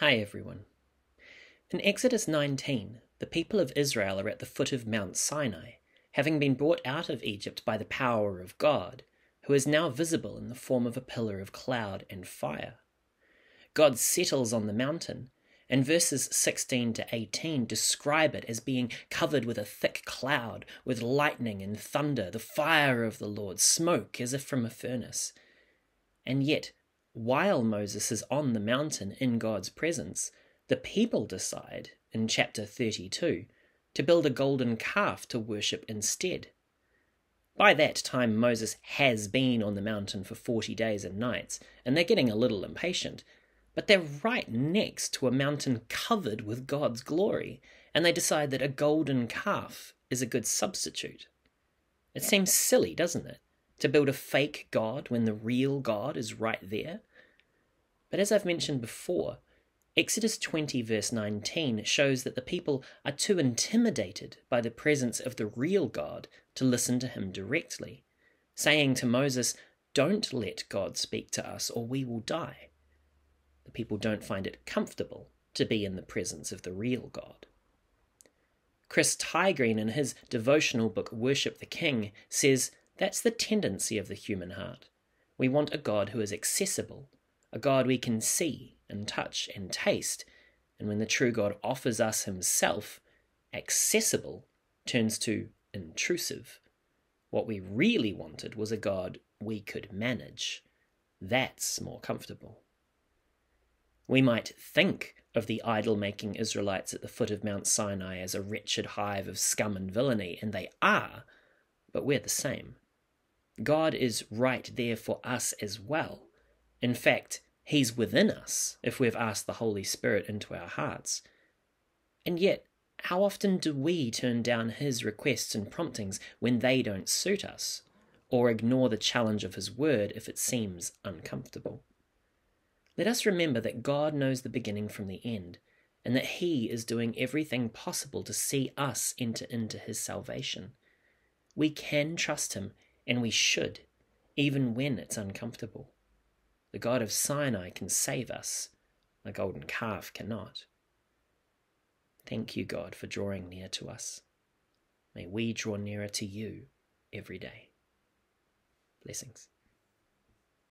Hi everyone. In Exodus 19, the people of Israel are at the foot of Mount Sinai, having been brought out of Egypt by the power of God, who is now visible in the form of a pillar of cloud and fire. God settles on the mountain, and verses 16 to 18 describe it as being covered with a thick cloud, with lightning and thunder, the fire of the Lord, smoke as if from a furnace. And yet, while Moses is on the mountain in God's presence, the people decide, in chapter 32, to build a golden calf to worship instead. By that time, Moses has been on the mountain for 40 days and nights, and they're getting a little impatient. But they're right next to a mountain covered with God's glory, and they decide that a golden calf is a good substitute. It seems silly, doesn't it? To build a fake God when the real God is right there? But as I've mentioned before, Exodus 20, verse 19, shows that the people are too intimidated by the presence of the real God to listen to him directly, saying to Moses, Don't let God speak to us, or we will die. The people don't find it comfortable to be in the presence of the real God. Chris Tiegreen, in his devotional book Worship the King, says that's the tendency of the human heart. We want a God who is accessible, a God we can see and touch and taste. And when the true God offers us himself, accessible turns to intrusive. What we really wanted was a God we could manage. That's more comfortable. We might think of the idol making Israelites at the foot of Mount Sinai as a wretched hive of scum and villainy, and they are, but we're the same. God is right there for us as well. In fact, He's within us if we've asked the Holy Spirit into our hearts. And yet, how often do we turn down His requests and promptings when they don't suit us, or ignore the challenge of His word if it seems uncomfortable? Let us remember that God knows the beginning from the end, and that He is doing everything possible to see us enter into His salvation. We can trust Him, and we should, even when it's uncomfortable. The God of Sinai can save us, a golden calf cannot. Thank you, God, for drawing near to us. May we draw nearer to you every day. Blessings.